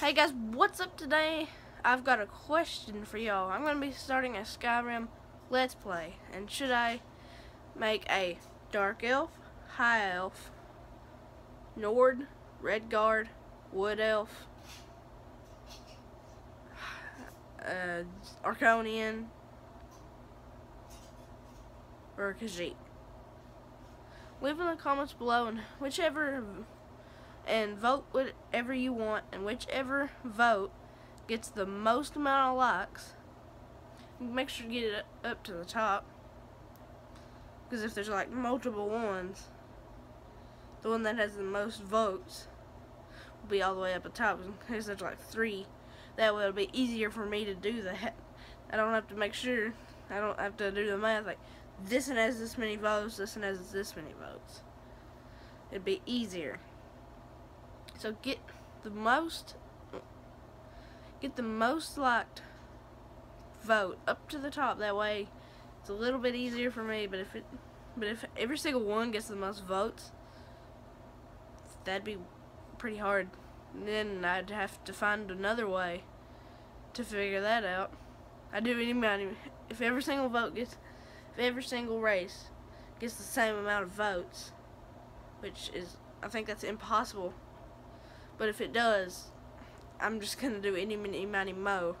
Hey guys, what's up today? I've got a question for y'all. I'm going to be starting a Skyrim Let's Play. And should I make a Dark Elf, High Elf, Nord, Redguard, Wood Elf, uh, Argonian, or Khajiit? Leave in the comments below and whichever and vote whatever you want and whichever vote gets the most amount of likes make sure to get it up to the top. Because if there's like multiple ones the one that has the most votes will be all the way up at the top. Because there's like three that way it'll be easier for me to do that I don't have to make sure I don't have to do the math like this one has this many votes this one has this many votes. It'd be easier so get the most get the most liked vote up to the top. That way it's a little bit easier for me. But if it but if every single one gets the most votes, that'd be pretty hard. And then I'd have to find another way to figure that out. I do anybody if every single vote gets if every single race gets the same amount of votes, which is I think that's impossible but if it does, I'm just going to do any, mini, miny, mo.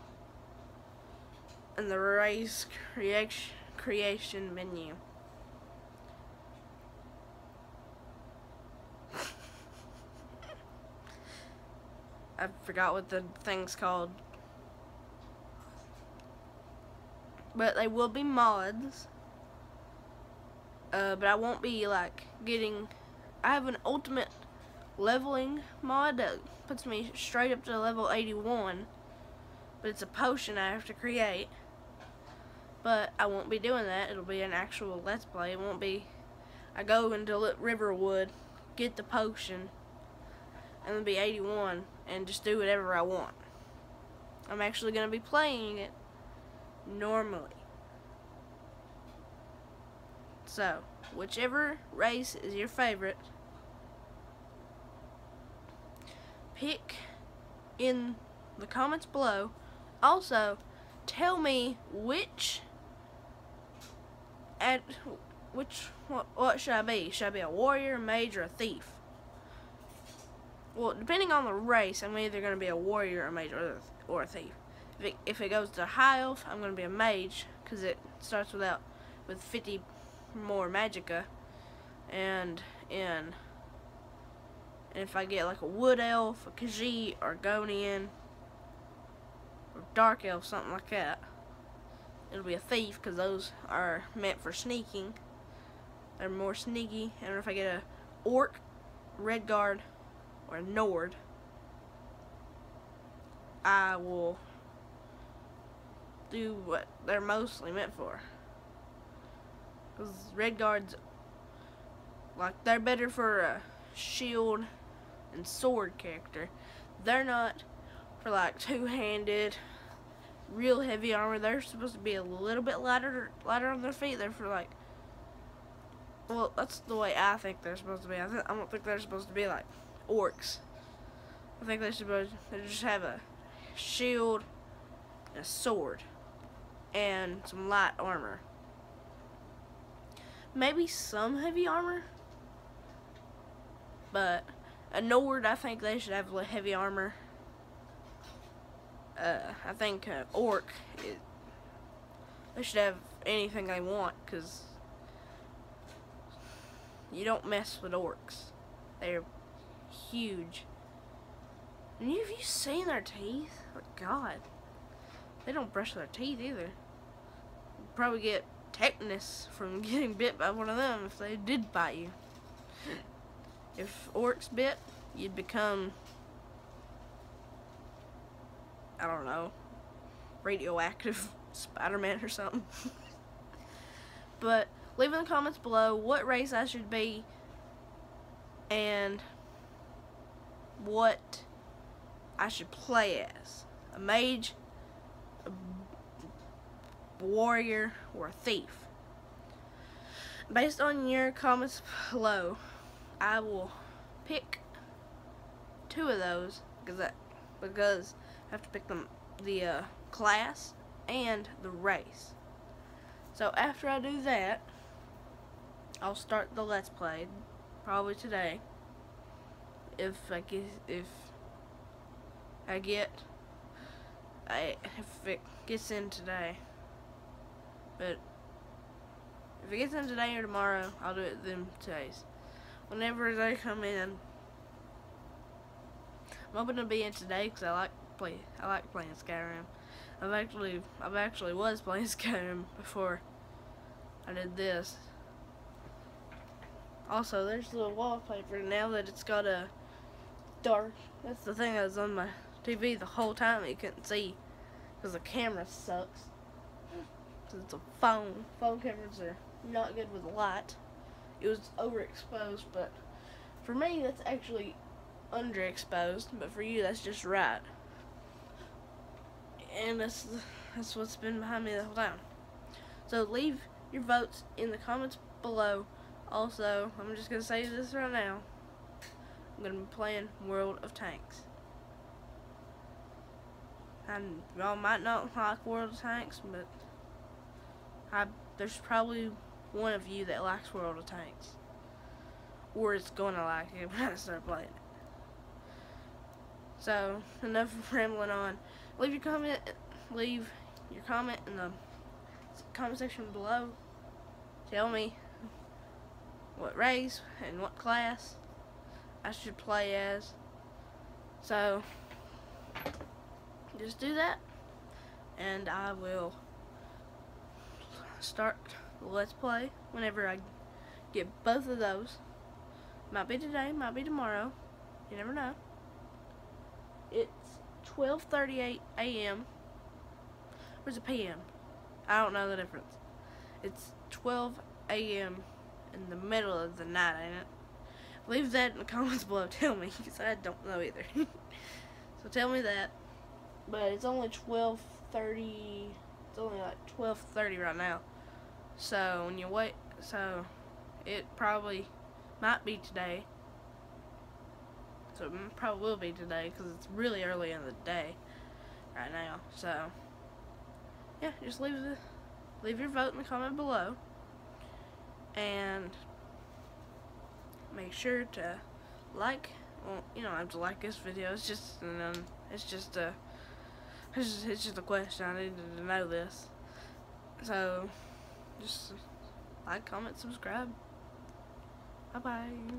In the race creation, creation menu. I forgot what the thing's called. But they will be mods. Uh, but I won't be like getting. I have an ultimate leveling mod that puts me straight up to level 81 but it's a potion I have to create. But I won't be doing that. It'll be an actual let's play. It won't be I go into Riverwood get the potion and then be 81 and just do whatever I want. I'm actually going to be playing it normally. So whichever race is your favorite pick in the comments below. Also, tell me which at which what, what should I be? Should I be a warrior, mage, or a thief? Well, depending on the race, I'm either going to be a warrior, a mage, or, or a thief. If it, if it goes to high elf, I'm going to be a mage because it starts without with 50 more magicka, and in and if I get like a wood elf, a Khajiit, or Argonian, or dark elf, something like that, it'll be a thief because those are meant for sneaking. They're more sneaky. And if I get a orc, redguard, or a nord, I will do what they're mostly meant for. Because redguards, like, they're better for a shield and sword character. They're not for like two-handed, real heavy armor. They're supposed to be a little bit lighter, lighter on their feet. They're for like, well, that's the way I think they're supposed to be. I, th I don't think they're supposed to be like orcs. I think they're supposed to just have a shield, a sword, and some light armor. Maybe some heavy armor, but a Nord, I think they should have heavy armor. Uh, I think uh, Orc, it, they should have anything they want, because you don't mess with Orcs. They're huge. And have you seen their teeth? Oh, God. They don't brush their teeth either. You'd probably get tetanus from getting bit by one of them if they did bite you if orcs bit, you'd become, I don't know, radioactive Spider-Man or something. but leave in the comments below what race I should be and what I should play as. A mage, a warrior, or a thief. Based on your comments below, I will pick two of those because because I have to pick them the uh, class and the race. So after I do that, I'll start the Let's Play, probably today. If I get, if I get, I if it gets in today. But if it gets in today or tomorrow, I'll do it them days. Whenever they come in, I'm hoping to be in today because I like play. I like playing Skyrim. I've actually, I've actually was playing Skyrim before I did this. Also, there's the wallpaper now that it's got a dark. That's the thing that was on my TV the whole time you couldn't see because the camera sucks. Cause it's a phone. Phone cameras are not good with light. It was overexposed, but for me that's actually underexposed. But for you, that's just right. And that's that's what's been behind me the whole time. So leave your votes in the comments below. Also, I'm just gonna say this right now. I'm gonna be playing World of Tanks. And y'all might not like World of Tanks, but I, there's probably one of you that likes World of Tanks. Or is gonna like it when I start playing it. So, enough rambling on. Leave your comment, leave your comment in the comment section below. Tell me what race and what class I should play as. So, just do that, and I will start Let's Play whenever I get both of those. Might be today, might be tomorrow. You never know. It's 12.38 a.m. Or is it p.m.? I don't know the difference. It's 12 a.m. in the middle of the night, ain't it? Leave that in the comments below. Tell me, because I don't know either. so tell me that. But it's only 12.30. It's only like 12.30 right now. So when you wait, so it probably might be today. So it probably will be today because it's really early in the day right now. So yeah, just leave the leave your vote in the comment below and make sure to like well you don't have to like this video it's just it's just a it's just, it's just a question I needed to know this so just like comment subscribe. Bye bye